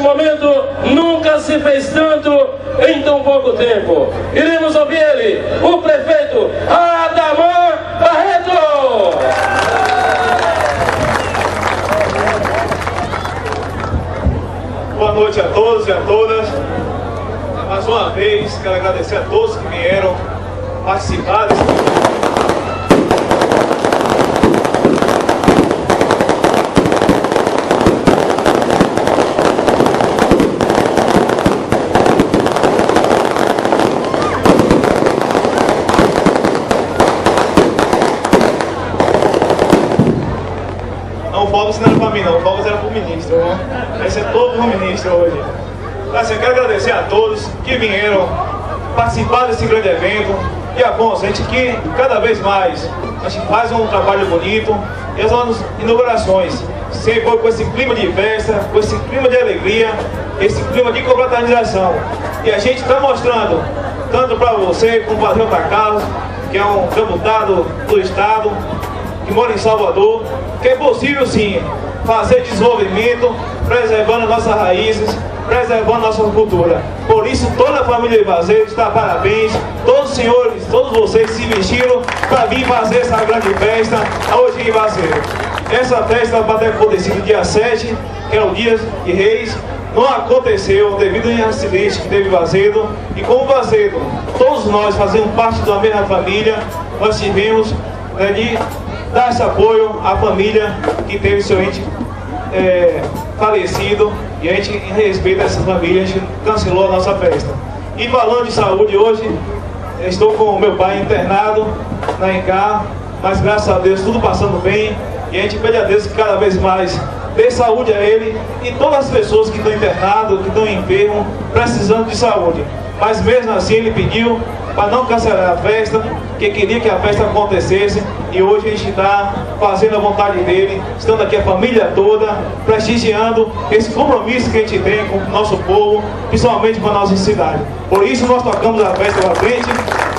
momento nunca se fez tanto em tão pouco tempo. Iremos ouvir ele, o prefeito Adamar Barreto. Boa noite a todos e a todas. Mais uma vez, quero agradecer a todos que vieram participar desse Fogos não era para mim não, o fogos era para o ministro, né? Esse é todo o ministro hoje. Assim, eu quero agradecer a todos que vieram participar desse grande evento. E Afonso, a gente que cada vez mais a gente faz um trabalho bonito e as inaugurações sempre com esse clima de festa, com esse clima de alegria, esse clima de confraternização. E a gente está mostrando, tanto para você como para o Carlos, que é um deputado do Estado, que mora em Salvador, que é possível sim fazer desenvolvimento, preservando nossas raízes, preservando nossa cultura. Por isso, toda a família de está parabéns. Todos os senhores, todos vocês se vestiram para vir fazer essa grande festa hoje em Vazeiro. Essa festa vai ter acontecido dia 7, que é o dia de Reis. Não aconteceu devido a um acidente que teve em Vazeiro. E como Vazeiro, todos nós fazemos parte da mesma família, nós tivemos né, de dar esse apoio à família que teve seu ente é, falecido e a gente, em respeito a essa família, a gente cancelou a nossa festa. E falando de saúde hoje, estou com o meu pai internado na ENCAR, mas graças a Deus tudo passando bem e a gente pede a Deus que cada vez mais dê saúde a ele e todas as pessoas que estão internadas, que estão enfermos, precisando de saúde. Mas mesmo assim ele pediu para não cancelar a festa, que queria que a festa acontecesse e hoje a gente está fazendo a vontade dele, estando aqui a família toda, prestigiando esse compromisso que a gente tem com o nosso povo, principalmente com a nossa cidade. Por isso nós tocamos a festa para frente,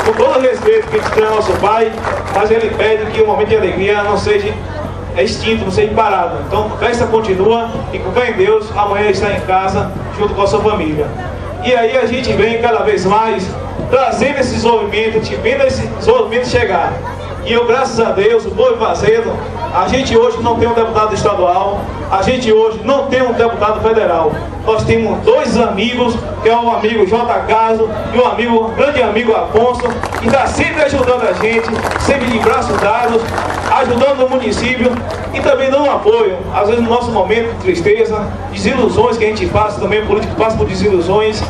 com todo o respeito que a gente tem ao nosso pai, mas ele pede que o momento de alegria não seja extinto, não seja parado. Então a festa continua e com fé em Deus, amanhã está em casa junto com a sua família. E aí a gente vem cada vez mais trazendo esse desenvolvimento, vendo esse desenvolvimento chegar. E eu, graças a Deus, o povo fazendo, a gente hoje não tem um deputado estadual, a gente hoje não tem um deputado federal. Nós temos dois amigos, que é o amigo J. Caso e o amigo, grande amigo Afonso, que está sempre ajudando a gente, sempre de braços dados, ajudando o município e também dando apoio. Às vezes no nosso momento de tristeza, desilusões que a gente passa, também o político passa por desilusões,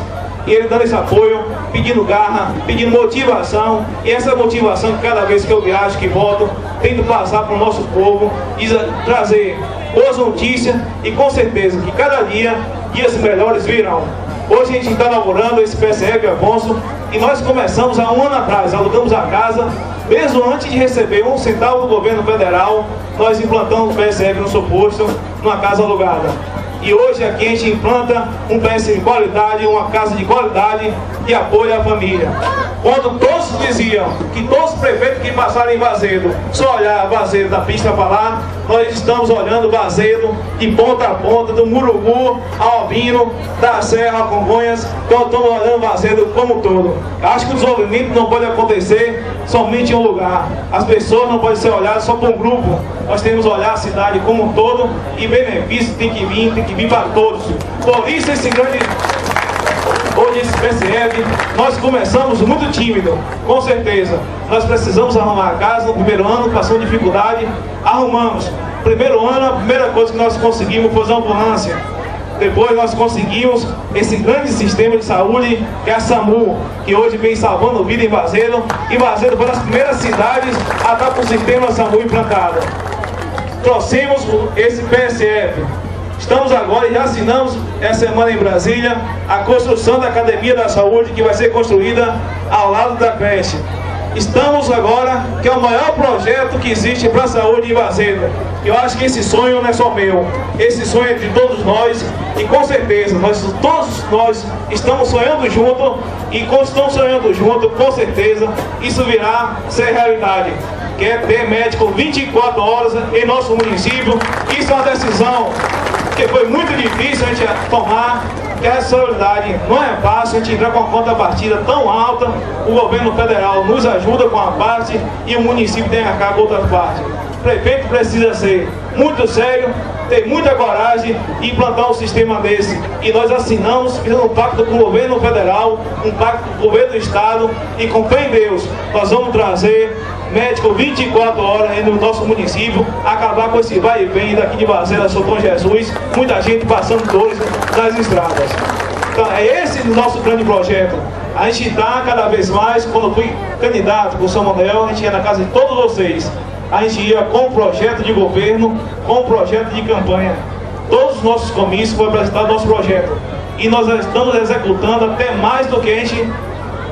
e ele dando esse apoio, pedindo garra, pedindo motivação, e essa motivação que cada vez que eu viajo, que volto, tento passar para o nosso povo trazer boas notícias e com certeza que cada dia dias melhores virão. Hoje a gente está inaugurando esse PSF Afonso e nós começamos há um ano atrás, alugamos a casa, mesmo antes de receber um centavo do governo federal, nós implantamos o PSF no suposto, numa casa alugada. E hoje aqui a gente implanta um PS de qualidade, uma casa de qualidade de apoio à família. Quando todos diziam que todos os prefeitos que passaram em Vazedo, só olhar Vazedo da pista para lá, nós estamos olhando Vazedo de ponta a ponta, do Murugu ao Albino, da Serra a Congonhas, então estamos olhando Vazedo como um todo. Acho que o desenvolvimento não pode acontecer somente em um lugar. As pessoas não podem ser olhadas só por um grupo. Nós temos que olhar a cidade como um todo e benefício tem que vir, tem que vir para todos. Por isso esse grande hoje esse PCF, nós começamos muito tímido, com certeza. Nós precisamos arrumar a casa no primeiro ano, passou dificuldade, arrumamos. Primeiro ano, a primeira coisa que nós conseguimos foi a ambulância. Depois nós conseguimos esse grande sistema de saúde que é a SAMU, que hoje vem salvando vida em Vazeiro. E Vazeiro foi uma das primeiras cidades a estar com o sistema SAMU implantado. Trouxemos esse PSF, Estamos agora e já assinamos essa semana em Brasília a construção da Academia da Saúde que vai ser construída ao lado da creche. Estamos agora, que é o maior projeto que existe para a saúde em Vazeiro. Eu acho que esse sonho não é só meu, esse sonho é de todos nós e com certeza nós todos nós estamos sonhando junto e quando estamos sonhando junto, com certeza isso virá ser realidade. que é ter médico 24 horas em nosso município. Isso é uma decisão que foi muito difícil a gente tomar, que a responsabilidade não é fácil a gente entrar com uma contrapartida tão alta, o governo federal nos ajuda com uma parte e o município tem a carga outra parte. O prefeito precisa ser muito sério, ter muita coragem e implantar um sistema desse. E nós assinamos, fizemos um pacto com o governo federal, um pacto com o governo do estado e com fé em Deus, nós vamos trazer médico 24 horas no nosso município, acabar com esse vai e vem daqui de Vazela, São Jesus, muita gente passando dores nas estradas. Então é esse o nosso grande projeto. A gente está cada vez mais, quando fui candidato com o São Manuel, a gente ia na casa de todos vocês. A gente ia com projeto de governo, com projeto de campanha. Todos os nossos comícios foram apresentar nosso projeto. E nós estamos executando até mais do que a gente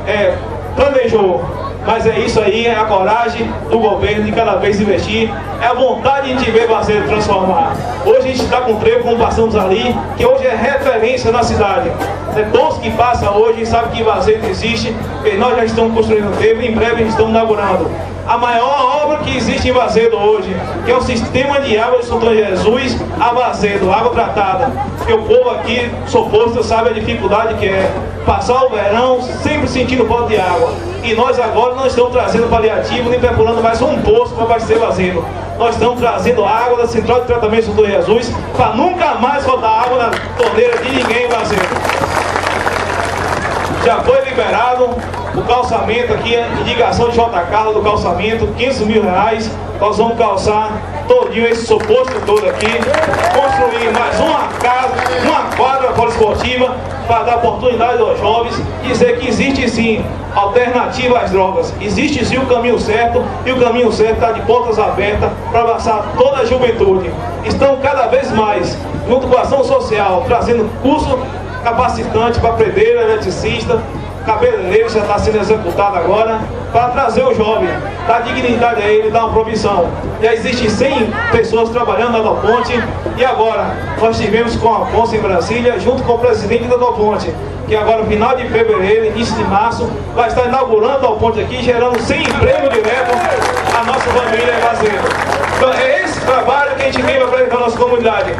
é, planejou. Mas é isso aí, é a coragem do governo de cada vez investir, é a vontade de ver Vazeiro transformar. Hoje a gente está com o trevo, como passamos ali, que hoje é referência na cidade. É, todos que passam hoje sabem que Vazeiro existe, e nós já estamos construindo o trevo, em breve estamos inaugurando a maior obra que existe em Vazedo hoje, que é o sistema de água de São Jesus a Vazedo, água tratada. Porque o povo aqui, suposto, sabe a dificuldade que é passar o verão sempre sentindo falta de água. E nós agora não estamos trazendo paliativo nem preparando mais um poço para abastecer Vazedo. Nós estamos trazendo água da Central de Tratamento de São Jesus para nunca mais faltar água na torneira de ninguém em Vazedo já foi liberado o calçamento aqui, indicação de J. Carlos do calçamento, 15 mil reais. Nós vamos calçar todinho esse suposto todo aqui, construir mais uma casa, uma quadra poliesportiva para dar oportunidade aos jovens, dizer que existe sim alternativa às drogas, existe sim o caminho certo e o caminho certo está de portas abertas para abraçar toda a juventude. Estão cada vez mais, junto com a ação social, trazendo curso capacitante para pedreiro, eletricista, cabeleireiro já está sendo executado agora, para trazer o jovem, dar dignidade a ele, dar uma provisão. Já existem 100 pessoas trabalhando na Ponte e agora nós tivemos com a Ponce em Brasília, junto com o presidente da Ponte, que agora final de fevereiro, início de março, vai estar inaugurando a Ponte aqui, gerando 100 empregos direto à nossa família brasileira. Então é esse trabalho que a gente vem para a nossa comunidade.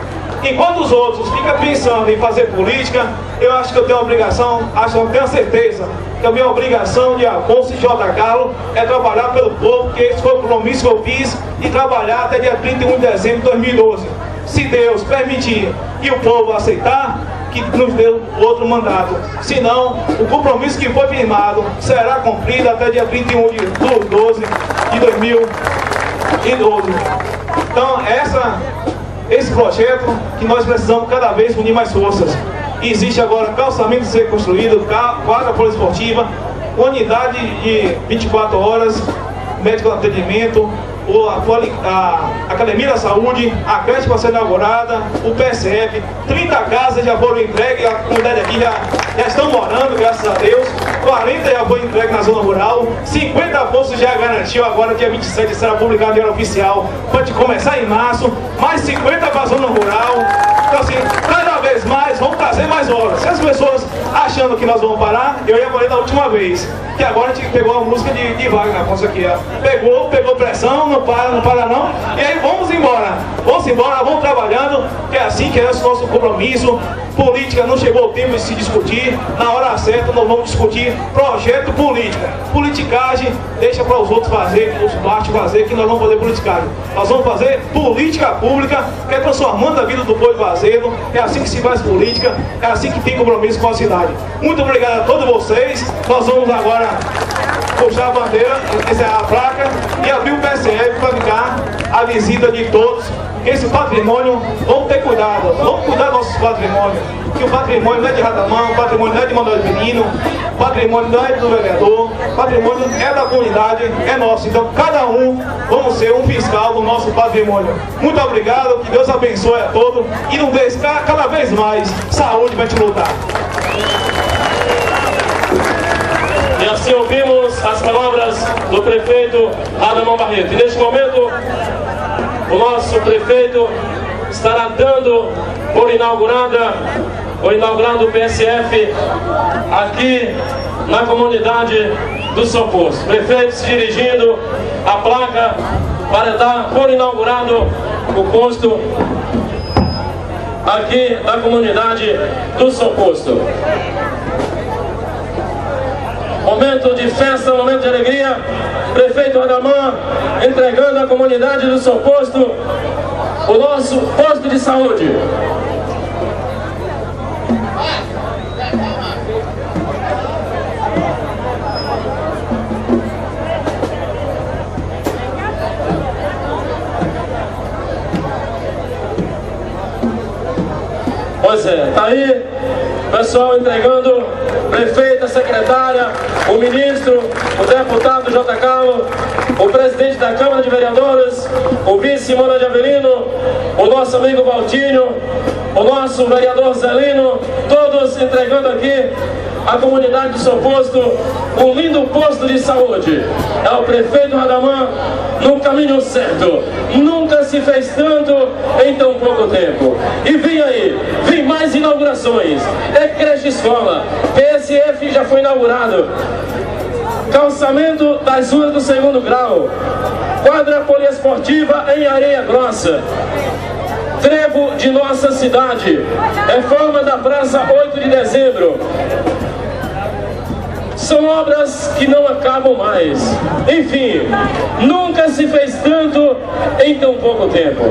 Enquanto os outros ficam pensando em fazer política, eu acho que eu tenho a obrigação, acho que eu tenho a certeza que a minha obrigação de Afonso e J. Carlos é trabalhar pelo povo, porque esse foi o compromisso que eu fiz e trabalhar até dia 31 de dezembro de 2012. Se Deus permitir e o povo aceitar, que nos deu outro mandato. Senão, o compromisso que foi firmado será cumprido até dia 31 de 12 de 2012. Então, essa esse projeto que nós precisamos cada vez unir mais forças. Existe agora calçamento ser construído, quadra poliesportiva, unidade de 24 horas, médico de atendimento, a, a, Academia da Saúde, a creche para ser inaugurada, o PSF, 30 casas já foram entregues, a comunidade aqui já, já estão morando, graças a Deus, 40 já foram entregues na zona rural, 50 postos já garantiu, agora dia 27 será publicado no Diário Oficial, pode começar em março, mais 50 para a zona rural, então assim, cada vez mais vamos trazer mais horas. Se as pessoas achando que nós vamos parar, eu ia falei da última vez, que agora a gente pegou a música de, de Wagner, isso aqui, ó. Pegou, pegou pressão, não para, não para não. E aí vamos embora. Vamos embora, vamos trabalhando, que é assim que é o nosso compromisso. Política não chegou o tempo de se discutir. Na hora certa nós vamos discutir projeto político. Politicagem deixa para os outros fazer, os partes fazer, que nós vamos fazer politicagem. Nós vamos fazer política pública, que é transformando a vida do povo vazio. É assim que se faz política, é assim que tem compromisso com a cidade. Muito obrigado a todos vocês. Nós vamos agora puxar a bandeira, é a placa, e abrir o PSF para ficar a visita de todos. Esse patrimônio, vamos ter cuidado, vamos cuidar dos nossos patrimônios. Que o patrimônio não é de Radamão, o patrimônio não é de Manuel Menino, o patrimônio não é do vereador, o patrimônio é da comunidade, é nosso. Então, cada um, vamos ser um fiscal do nosso patrimônio. Muito obrigado, que Deus abençoe a todos e nos dê cada vez mais saúde para gente lutar. E assim ouvimos as palavras do prefeito Adamão Barreto. E neste momento, o nosso prefeito estará dando por inaugurada, ou inaugurando o PSF aqui na comunidade do posto. Prefeito se dirigindo à placa para dar por inaugurado o posto aqui da comunidade do posto. Momento de festa, momento de alegria. Prefeito Adamã entregando à comunidade do seu posto o nosso posto de saúde. Pois é, tá aí, pessoal entregando, prefeita, secretária, o ministro, o deputado J. Carlos, o presidente da Câmara de Vereadores, o vice Simona de Avelino, o nosso amigo Valtinho, o nosso vereador Zelino, todos entregando aqui a comunidade do seu posto um lindo posto de saúde. É o prefeito Radamã no caminho certo. Nunca se fez tanto em tão pouco tempo. E vem aí, vem mais inaugurações. É creche escola. PSF já foi inaugurado. Calçamento das ruas do segundo grau. Quadra poliesportiva em areia grossa trevo de nossa cidade. Reforma da Praça 8 de Dezembro. São obras que não acabam mais. Enfim, nunca se fez tanto em tão pouco tempo.